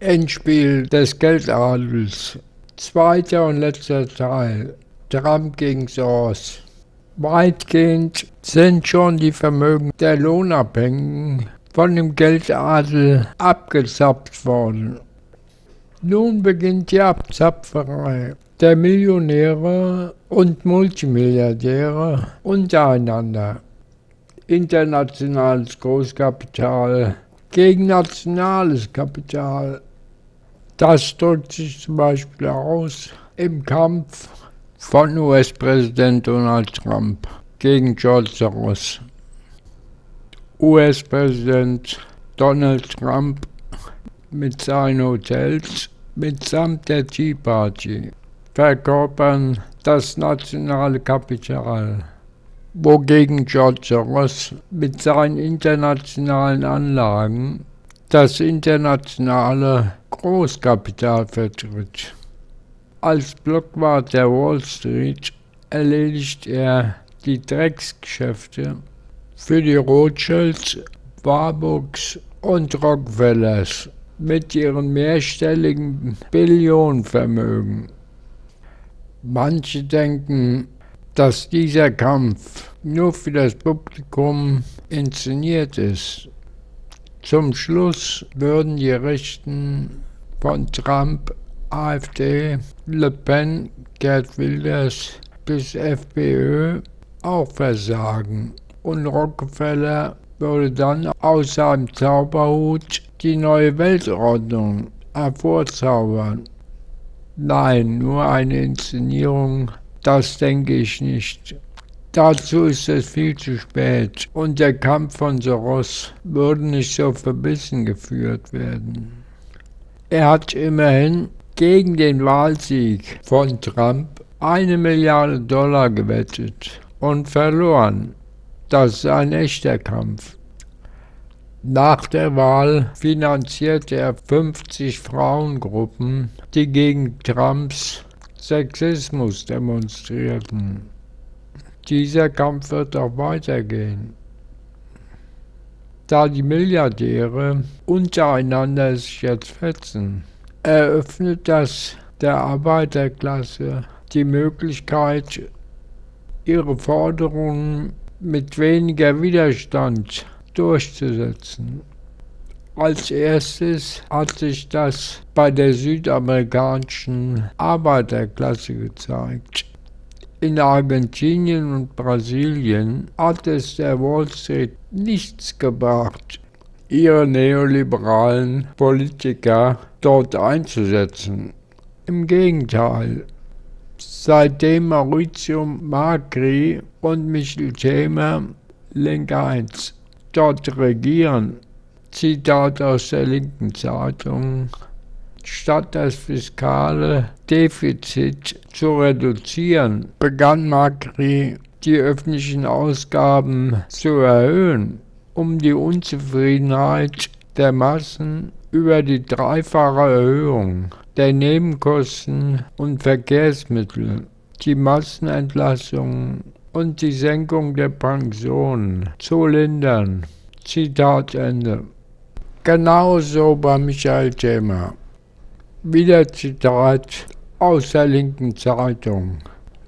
Endspiel des Geldadels. Zweiter und letzter Teil. Trump gegen Soros. Weitgehend sind schon die Vermögen der Lohnabhängigen von dem Geldadel abgezapft worden. Nun beginnt die Abzapferei der Millionäre und Multimilliardäre untereinander. Internationales Großkapital gegen nationales Kapital. Das drückt sich zum Beispiel aus im Kampf von US-Präsident Donald Trump gegen George Soros. US-Präsident Donald Trump mit seinen Hotels mitsamt der Tea Party verkörpern das nationale Kapital, wogegen George Soros mit seinen internationalen Anlagen das internationale Großkapital vertritt. Als Blockwart der Wall Street erledigt er die Drecksgeschäfte für die Rothschilds, Warburgs und Rockefellers mit ihren mehrstelligen Billionenvermögen. Manche denken, dass dieser Kampf nur für das Publikum inszeniert ist. Zum Schluss würden die Rechten von Trump, AfD, Le Pen, Gerd Wilders bis FPÖ auch versagen und Rockefeller würde dann aus seinem Zauberhut die neue Weltordnung hervorzaubern. Nein, nur eine Inszenierung, das denke ich nicht. Dazu ist es viel zu spät und der Kampf von Soros würde nicht so verbissen geführt werden. Er hat immerhin gegen den Wahlsieg von Trump eine Milliarde Dollar gewettet und verloren. Das ist ein echter Kampf. Nach der Wahl finanzierte er 50 Frauengruppen, die gegen Trumps Sexismus demonstrierten. Dieser Kampf wird auch weitergehen. Da die Milliardäre untereinander sich jetzt fetzen, eröffnet das der Arbeiterklasse die Möglichkeit, ihre Forderungen mit weniger Widerstand durchzusetzen. Als erstes hat sich das bei der südamerikanischen Arbeiterklasse gezeigt. In Argentinien und Brasilien hat es der Wall Street nichts gebracht, ihre neoliberalen Politiker dort einzusetzen. Im Gegenteil, seitdem Maurizio Macri und Michel Temer Link 1 dort regieren, Zitat aus der linken Zeitung, statt das fiskale Defizit zu reduzieren, begann Macri die öffentlichen Ausgaben zu erhöhen, um die Unzufriedenheit der Massen über die dreifache Erhöhung der Nebenkosten und Verkehrsmittel, die Massenentlassungen und die Senkung der Pensionen zu lindern. Zitat Ende. Genauso bei Michael Thema. Wieder Zitat aus der linken Zeitung.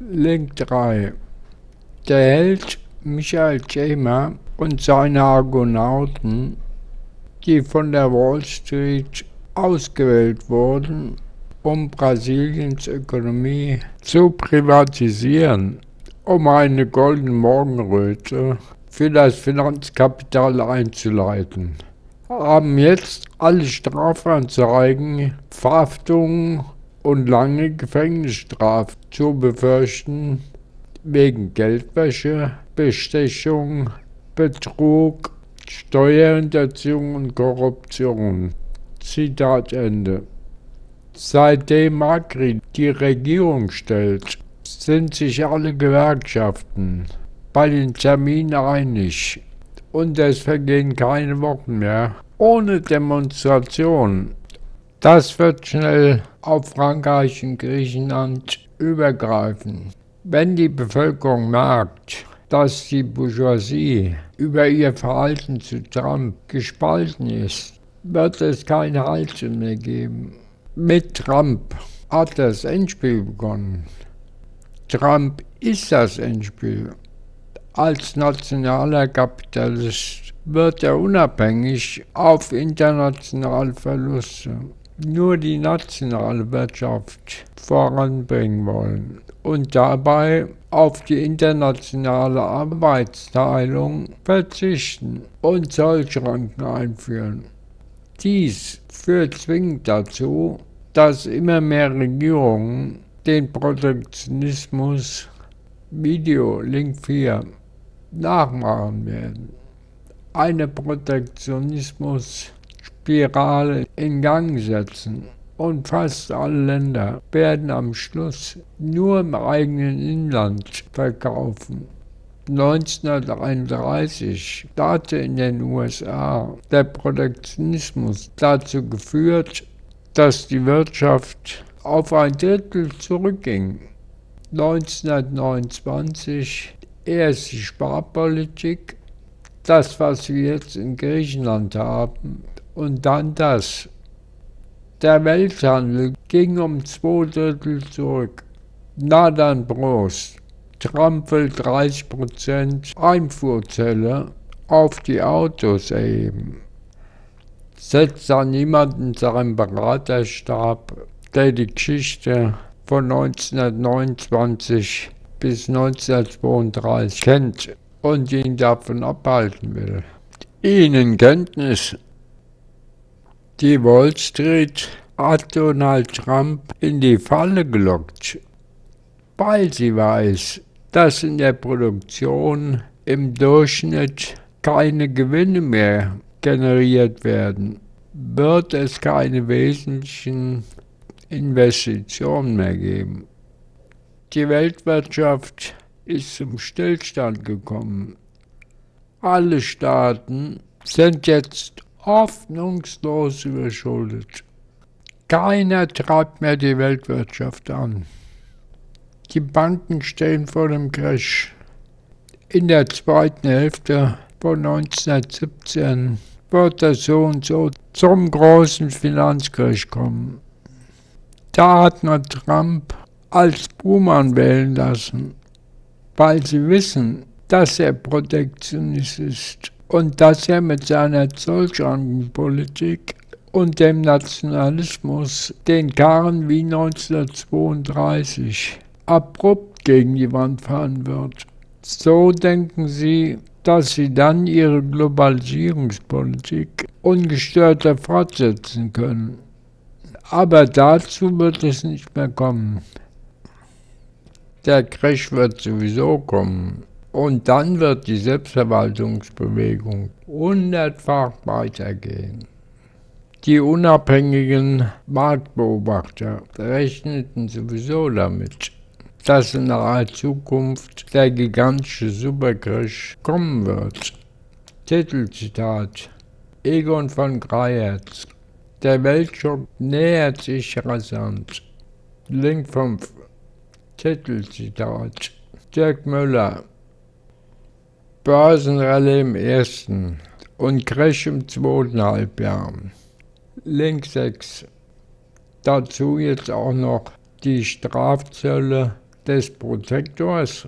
Link 3. Der Held Michael Thema und seine Argonauten, die von der Wall Street ausgewählt wurden, um Brasiliens Ökonomie zu privatisieren, um eine goldene Morgenröte für das Finanzkapital einzuleiten. Haben jetzt alle Strafanzeigen, Verhaftungen und lange Gefängnisstrafen zu befürchten wegen Geldwäsche, Bestechung, Betrug, Steuerhinterziehung und Korruption. Zitat Ende. Seitdem Macri die Regierung stellt, sind sich alle Gewerkschaften bei den Terminen einig und es vergehen keine Wochen mehr ohne Demonstrationen. Das wird schnell auf Frankreich und Griechenland übergreifen. Wenn die Bevölkerung merkt, dass die Bourgeoisie über ihr Verhalten zu Trump gespalten ist, wird es keine Haltung mehr geben. Mit Trump hat das Endspiel begonnen. Trump ist das Endspiel. Als nationaler Kapitalist wird er unabhängig auf internationale Verluste nur die nationale Wirtschaft voranbringen wollen und dabei auf die internationale Arbeitsteilung verzichten und Zollschranken einführen. Dies führt zwingend dazu, dass immer mehr Regierungen den Protektionismus Video Link 4 nachmachen werden. Eine Protektionismus-Spirale in Gang setzen und fast alle Länder werden am Schluss nur im eigenen Inland verkaufen. 1931 hatte in den USA der Protektionismus dazu geführt, dass die Wirtschaft auf ein Drittel zurückging. 1929 erst die Sparpolitik, das, was wir jetzt in Griechenland haben, und dann das. Der Welthandel ging um zwei Drittel zurück. Na dann Prost. Trump will 30% Einfuhrzölle auf die Autos erheben. Setzt da niemand in seinem Beraterstab, der die Geschichte von 1929 bis 1932 kennt und ihn davon abhalten will. Ihnen Kenntnis. Die Wall Street hat Donald Trump in die Falle gelockt, weil sie weiß, dass in der Produktion im Durchschnitt keine Gewinne mehr generiert werden, wird es keine wesentlichen Investitionen mehr geben. Die Weltwirtschaft ist zum Stillstand gekommen. Alle Staaten sind jetzt hoffnungslos überschuldet. Keiner treibt mehr die Weltwirtschaft an. Die Banken stehen vor dem Crash. In der zweiten Hälfte von 1917 wird es so und so zum großen Finanzcrash kommen. Da hat man Trump als Buhmann wählen lassen, weil sie wissen, dass er Protektionist ist und dass er mit seiner Zollschrankenpolitik und dem Nationalismus den Karren wie 1932 abrupt gegen die Wand fahren wird. So denken sie, dass sie dann ihre Globalisierungspolitik ungestörter fortsetzen können. Aber dazu wird es nicht mehr kommen. Der Crash wird sowieso kommen. Und dann wird die Selbstverwaltungsbewegung hundertfach weitergehen. Die unabhängigen Marktbeobachter rechneten sowieso damit, dass in naher Zukunft der gigantische Supercrash kommen wird. Titelzitat Egon von Greyerz Der Weltschock nähert sich rasant. Link 5 Titelzitat Dirk Müller Börsenrallye im ersten und Crash im zweiten Halbjahr. Link 6. Dazu jetzt auch noch die Strafzölle des Protektors.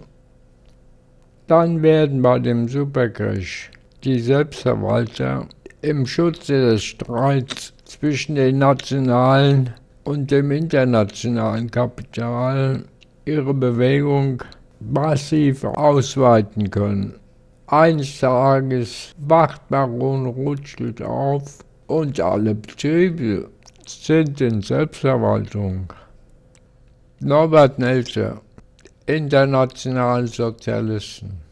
Dann werden bei dem Supercrash die Selbstverwalter im Schutze des Streits zwischen den nationalen und dem internationalen Kapital ihre Bewegung massiv ausweiten können. Eines Tages wacht Baron Rothschild auf und alle Betriebe sind in Selbstverwaltung. Norbert Nelke, Internationalsozialisten.